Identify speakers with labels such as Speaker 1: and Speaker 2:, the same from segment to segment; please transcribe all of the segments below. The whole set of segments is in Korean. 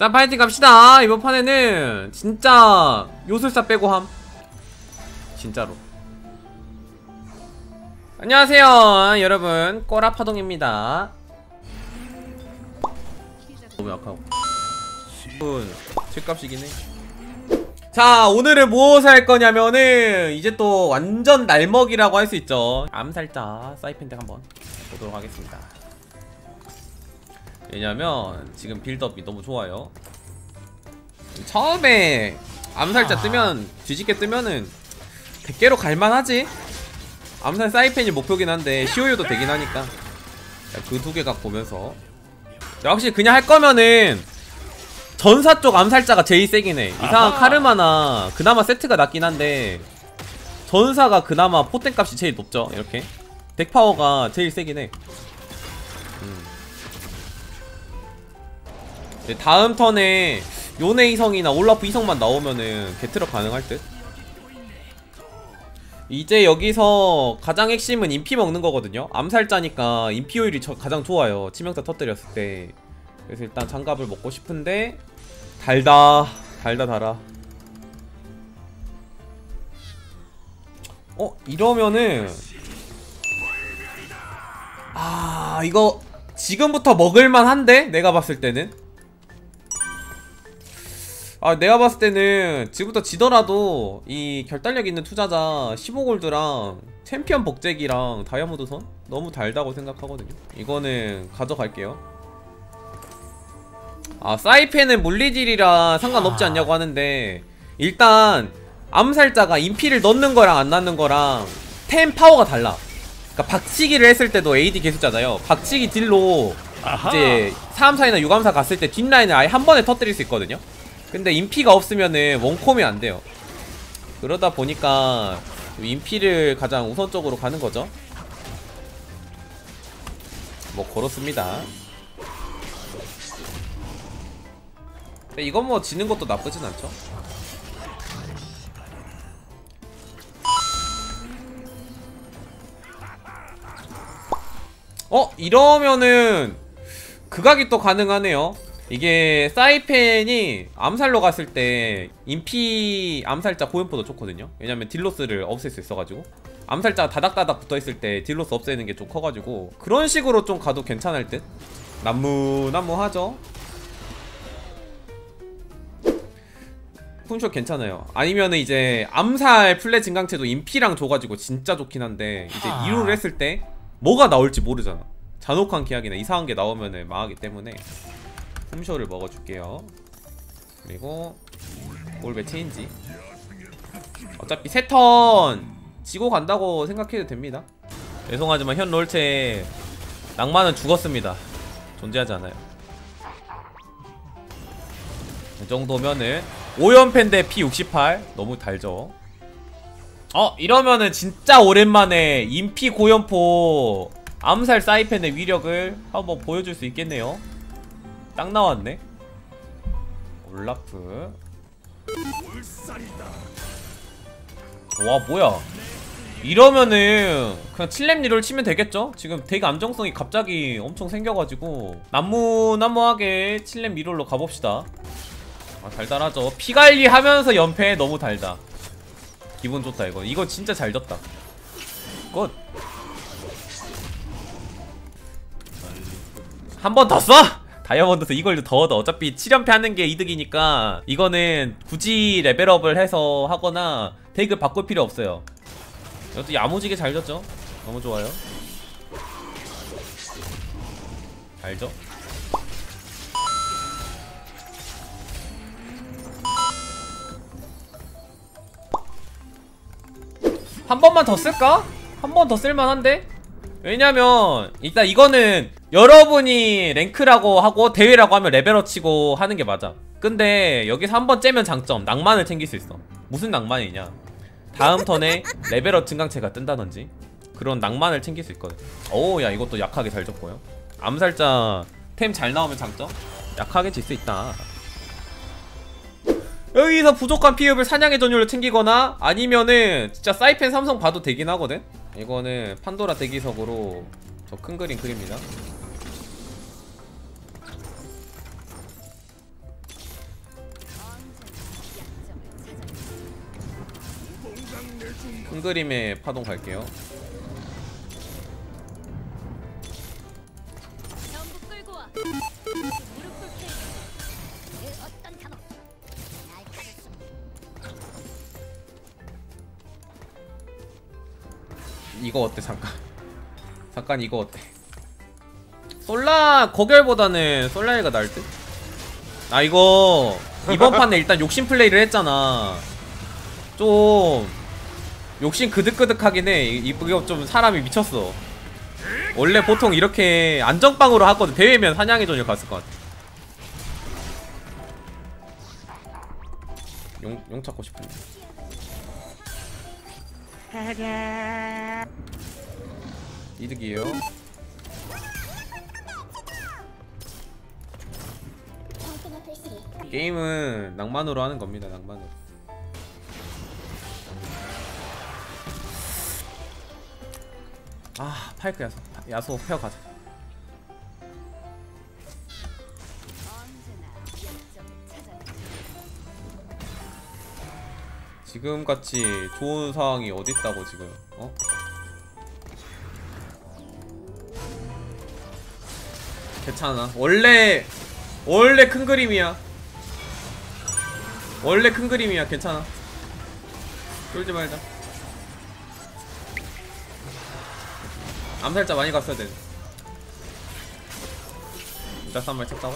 Speaker 1: 자 파이팅 갑시다. 이번 판에는 진짜 요술사 빼고 함. 진짜로. 안녕하세요 여러분. 꼬라파동입니다. 너무 약하고. 죗값이긴 해자 오늘은 무엇을 할 거냐면은 이제 또 완전 날먹이라고 할 수 있죠. 암살자 사이펜덱 한번 보도록 하겠습니다 왜냐면 지금 빌드업이 너무 좋아요. 처음에 암살자
Speaker 2: 아.
Speaker 1: 뜨면 뒤집게 뜨면은 100개로 갈만하지? 암살 사이펜이 목표긴 한데 시오유도 되긴 하니까. 그 두 개가 보면서. 확실히 그냥 할 거면은 전사 쪽 암살자가 제일 세긴 해. 이상한. 카르마나 그나마 세트가 낮긴 한데 전사가 그나마 포텐 값이 제일 높죠 이렇게. 덱 파워가 제일 세긴 해. 음. 네, 다음 턴에 요네 이성이나 올라프 이성만 나오면은 게트럭 가능할 듯. 이제 여기서 가장 핵심은 인피 먹는 거거든요. 암살자니까 인피 효율이 저- 가장 좋아요. 치명타 터뜨렸을 때. 그래서 일단 장갑을 먹고 싶은데 달다 달다 달아. 어 이러면은 아 이거 지금부터 먹을만 한데? 내가 봤을 때는 아 내가 봤을 때는 지금부터 지더라도 이 결단력 있는 투자자 15골드랑 챔피언 복제기랑 다이아몬드 선 너무 달다고 생각하거든요. 이거는 가져갈게요. 아 사이펜은 물리질이라 상관없지 않냐고 하는데 일단 암살자가 인피를 넣는 거랑 안 넣는 거랑 템 파워가 달라. 그러니까 박치기를 했을 때도 AD 계속잖아요. 박치기 딜로. 이제 3, 4이나 6암사 갔을 때 뒷라인을 아예 한 번에 터뜨릴 수 있거든요 근데 인피가 없으면은 원콤이 안 돼요. 그러다 보니까 인피를 가장 우선적으로 가는 거죠. 뭐 근데 이건 뭐 지는 것도 나쁘진 않죠. 어? 이러면은 극악이 또 가능하네요 이게 사이펜이 암살로 갔을 때 인피 암살자 고연포도 좋거든요. 왜냐면 deal loss를 없앨 수 있어가지고. 암살자가 다닥다닥 붙어있을 때 deal loss 없애는 게 좀 커가지고. 그런 식으로 좀 가도 괜찮을 듯. 무난무난하죠? 품쇼 괜찮아요. 아니면은 이제 암살 플레 증강체도 인피랑 줘가지고 진짜 좋긴 한데 이제
Speaker 2: 하.
Speaker 1: reroll을 했을 때 뭐가 나올지 모르잖아. 잔혹한 계약이나 이상한 게 나오면은 망하기 때문에 품쇼를 먹어줄게요. 그리고 올베 change. 어차피 세턴 지고 간다고 생각해도 됩니다. 죄송하지만 현 롤체 낭만은 죽었습니다. 존재하지 않아요. 이 정도면은 5연패인데 P68 너무 달죠. 어 이러면은 진짜 오랜만에 인피 고연포 암살 사이펜의 위력을 한번 보여줄 수 있겠네요 딱 나왔네. 올라프. 와 뭐야? 이러면은 그냥 7렙 reroll 치면 되겠죠? 지금 되게 안정성이 갑자기 엄청 생겨가지고 무난무난하게 7렙 reroll로 가봅시다. 아 달달하죠. 피관리 하면서 연패 너무 달다. 기분 좋다 이거. 이거 진짜 잘 졌다. good 한 번더 써? 다이아몬드에서 이걸 더 얻어 어차피 7연패 하는 게 이득이니까 이거는 굳이 레벨업을 해서 하거나 deck을 바꿀 필요 없어요 이것도 야무지게 잘 졌죠? 너무 좋아요 알죠? 한 번만 더 쓸까? 한 번 더 쓸만한데? 왜냐면 일단 이거는 여러분이 랭크라고 하고 대회라고 하면 레벨업 치고 하는 게 맞아. 근데 여기서 한 번 째면 장점. 낭만을 챙길 수 있어. 무슨 낭만이냐? 다음 턴에 레벨업 증강체가 뜬다든지 그런 낭만을 챙길 수 있거든. 오야 이것도 약하게 잘 줬고요. 암살자 템 잘 나오면 장점? 약하게 질 수 있다. 여기서 부족한 피읍을 사냥의 전율로 챙기거나 아니면은 진짜 사이펜 삼성 봐도 되긴 하거든? 이거는 판도라 대기석으로 저 큰 그림 그립니다 큰 그림의 파동 갈게요. 이거 어때 잠깐? 잠깐 이거 어때? 솔라 거결보다는 솔라이가 나을 듯? 아 이거 이번 판에 일단 욕심 플레이를 했잖아. 좀 욕심 그득그득하긴 해 이- 이거 좀 사람이 미쳤어 원래 보통 이렇게 안정빵으로 하거든 대회면 사냥의 전을 갔을 것 같아 용, 용 찾고 싶은데 이득이에요. 게임은 낭만으로 하는 겁니다. 낭만으로. 아 파이크 야소 야소 페어 가자.
Speaker 2: 언제나 약점을 찾아.
Speaker 1: 지금 같이 좋은 상황이 어디 있다고 지금? 어? 괜찮아. 원래 원래 큰 그림이야. 원래 큰 그림이야. 괜찮아. 쫄지 말자. 암살자 많이 갔어야 돼. 일단 쌈말 쳤다고?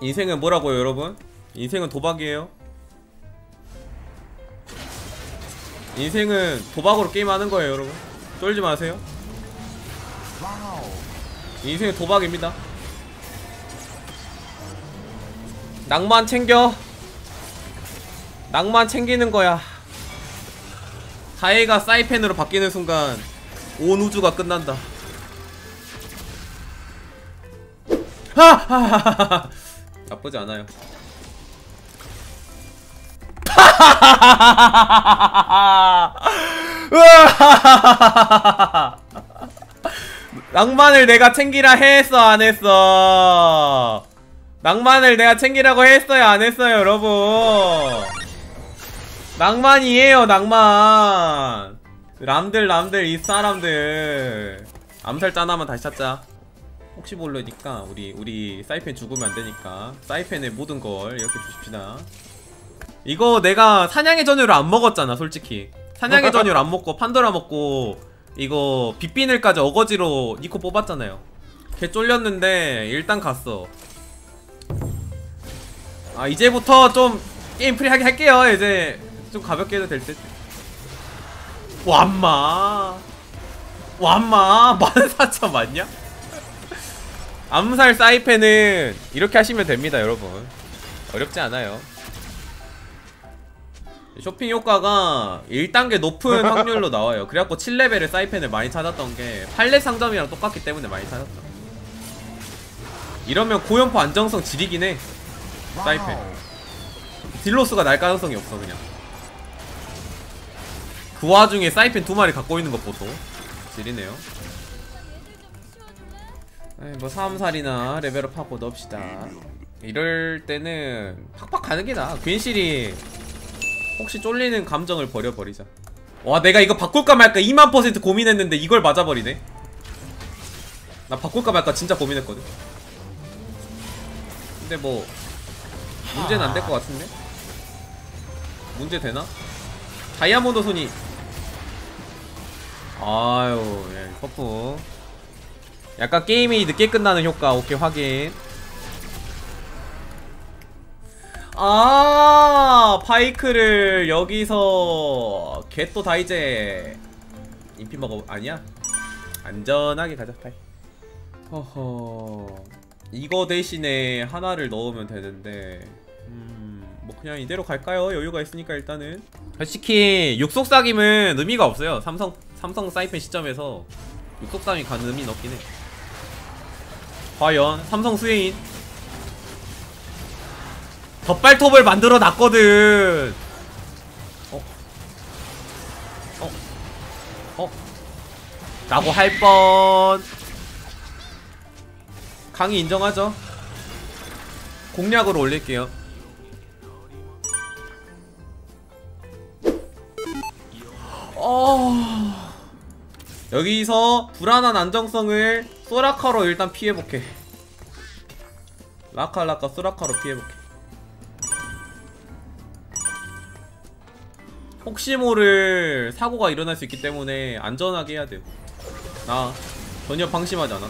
Speaker 1: 인생은 뭐라고요, 여러분? 인생은 도박이에요. 인생은 도박으로 게임하는 거예요, 여러분. 쫄지 마세요. 인생은 도박입니다. 낭만 챙겨. 낭만 챙기는 거야. 사이가 사이펜으로 바뀌는 순간 온 우주가 끝난다. 하하하하 나쁘지 않아요. 으아하하하하. 낭만을 내가 챙기라 했어 안 했어? 낭만을 내가 챙기라고 했어요 안 했어요 여러분? 낭만이에요 낭만. 람들 람들 이 사람들. 암살자 하나만 다시 찾자. 혹시 모르니까 우리 우리 사이펜 죽으면 안 되니까 사이펜의 모든 걸 이렇게 주십시다 이거 내가 사냥의 전율을 안 먹었잖아 솔직히. 사냥의 전율 안 먹고 판도라 먹고 이거 빗비늘까지 어거지로 니코 뽑았잖아요. 걔 쫄렸는데 일단 갔어. 아 이제부터 좀 게임 free하게 할게요. 이제 좀 가볍게 해도 될 듯. 완마. 완마. 14,000 맞냐? 암살 사이펜은 이렇게 하시면 됩니다 여러분. 어렵지 않아요 쇼핑 효과가 1단계 높은 확률로 나와요. 그래갖고 7레벨의 사이펜을 많이 찾았던 게 팔레 상점이랑 똑같기 때문에 많이 찾았다 이러면 고연포 안정성 지리긴 해. 사이펜. deal loss가 날 가능성이 없어 그냥. 그 와중에 사이펜 두 마리 갖고 있는 것 보소. 지리네요. 뭐 3살이나 레벨업 하고 넣읍시다. 이럴 때는 팍팍 가는 게 나아. 괜시리 혹시 쫄리는 감정을 버려버리자. 와 내가 이거 바꿀까 말까 2만 퍼센트 고민했는데 이걸 맞아버리네. 나 바꿀까 말까 진짜 고민했거든. 근데 뭐 문제는 안 될 것 같은데? 문제 되나? 다이아몬드 손이. 아유 예, 퍼프. 약간 게임이 늦게 끝나는 효과 오케이 확인 아 파이크를 여기서 개또 다 이제 인피 먹어 아니야? 안전하게 가자 파이. 허허. 이거 대신에 하나를 넣으면 되는데 음뭐 그냥 이대로 갈까요? 여유가 있으니까 일단은. 솔직히 육속삭임은 의미가 없어요. 삼성 삼성 사이펜 시점에서 육속삭임이 가는 의미는 없긴 해. 과연 삼성 스웨인 덧발톱을 만들어 놨거든. 어? 어? 어? 라고 할 뻔. 강의 인정하죠? 공략으로 올릴게요. 어... 여기서 불안한 안정성을 소라카로 일단 피해볼게. 라카 라카 소라카로 피해볼게 혹시 모를 사고가 일어날 수 있기 때문에 안전하게 해야 돼요. 나 전혀 방심하지 않아.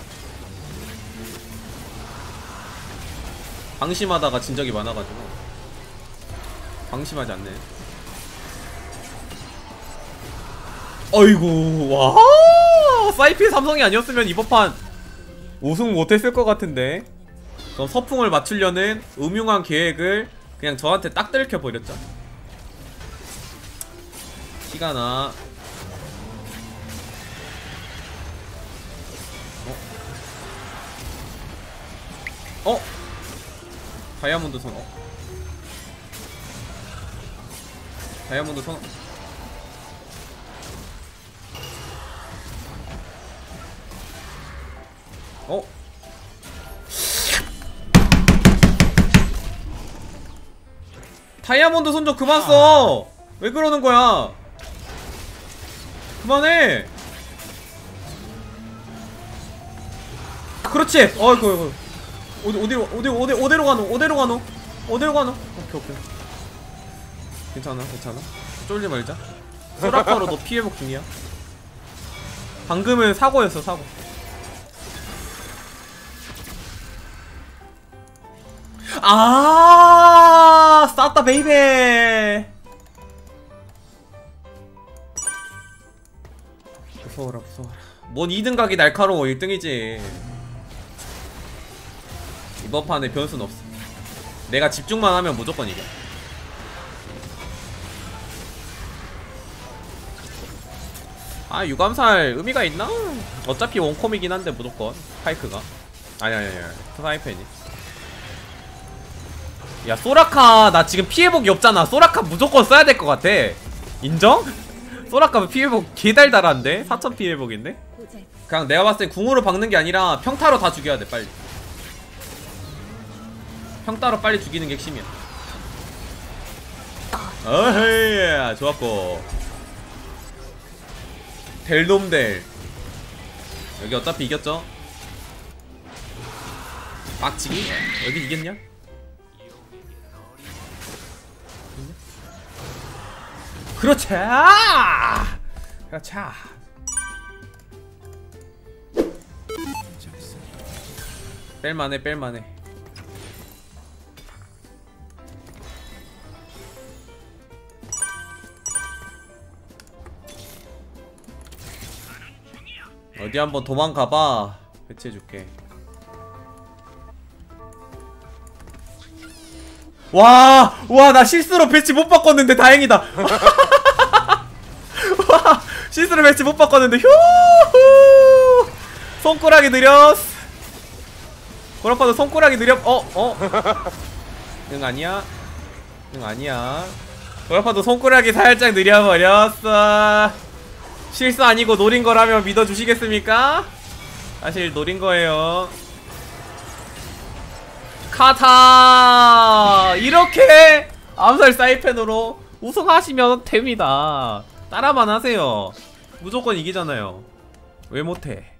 Speaker 1: 방심하다가 진 적이 많아가지고. 방심하지 않네. 어이구 와. 사이피 삼성이 아니었으면 이번 판 우승 못했을 것 같은데. 전 서풍을 맞추려는 음흉한 계획을 그냥 저한테 딱 들켜버렸죠 티가 나 어? 어? 다이아몬드 손 어? 다이아몬드 손 어? 다이아몬드 손좀 그만 써! 왜 그러는 거야? 그만해! 그렇지! 어이구, 어이구. 어디, 어디로, 어디, 어디, 어디로 가노? 어디로 가노? 어디로 가노? 오케이, 오케이. 괜찮아, 괜찮아. 쫄지 말자. 소라카로 너 피해복 중이야. 방금은 사고였어, 사고. 아, 쌌다, baby! 무서워라, 무서워라. 뭔 2등 각이 날카로워, 1등이지. 이번 판에 변수는 없어. 내가 집중만 하면 무조건 이겨. 아 유감살 의미가 있나? 어차피 원콤이긴 한데 무조건 파이크가 아니 아니 아니 사이펜이 야 소라카 나 지금 피해복이 없잖아 소라카 무조건 써야 될 것 같아 인정? 소라카 피해복 개달달한데? 4000 피해복인데? 그냥 내가 봤을 때 궁으로 박는 게 아니라 평타로 다 죽여야 돼 빨리 평타로 빨리 죽이는 게 핵심이야 어헤이 좋았고 델놈델 여기 어차피 이겼죠? 빡치기? 여기 이겼냐? 그렇지! 그렇지! 뺄만해 뺄만해 어디 한번 도망가봐 배치해줄게 와! 와 나 실수로 배치 못 바꿨는데 다행이다 와 실수로 배치 못 바꿨는데 휴 손가락이 느렸어. 고라파도 손가락이 느려 어? 어? 응 아니야. 응 아니야. 고라파도 손가락이 살짝 느려버렸어. 실수 아니고 노린 거라면 믿어주시겠습니까? 사실 노린 거예요. 카타! 이렇게 암살 사이펜으로 우승하시면 됩니다 따라만 하세요. 무조건 이기잖아요. 왜 못해